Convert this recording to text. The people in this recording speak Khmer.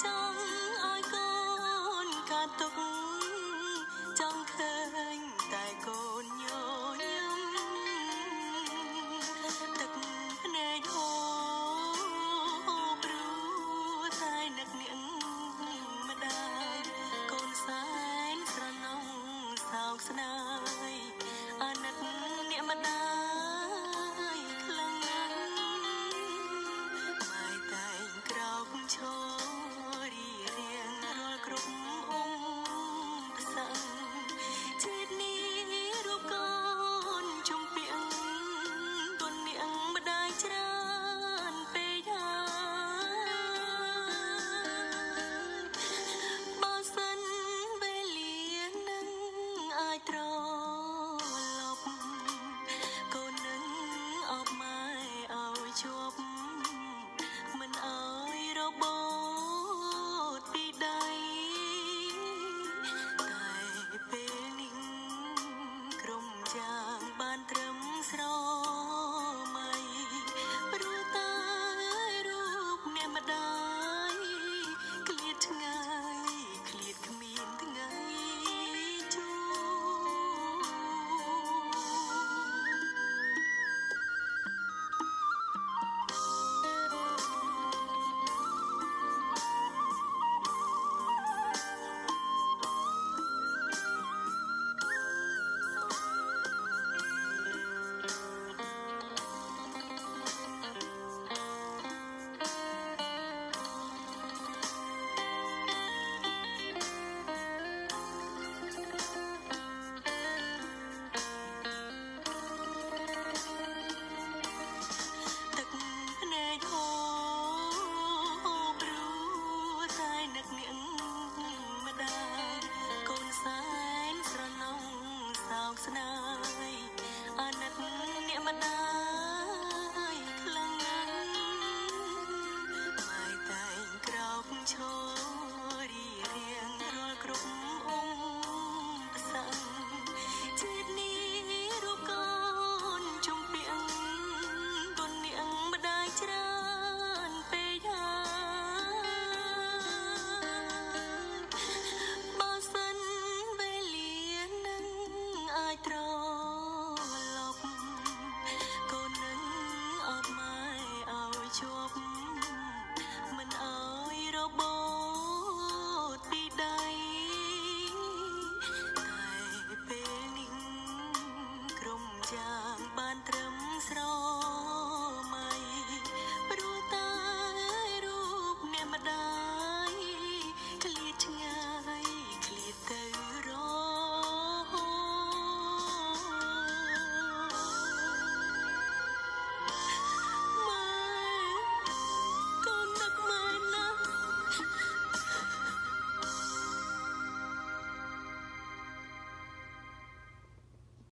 ខ្ញុំឲ្យកូនកាត់ទុក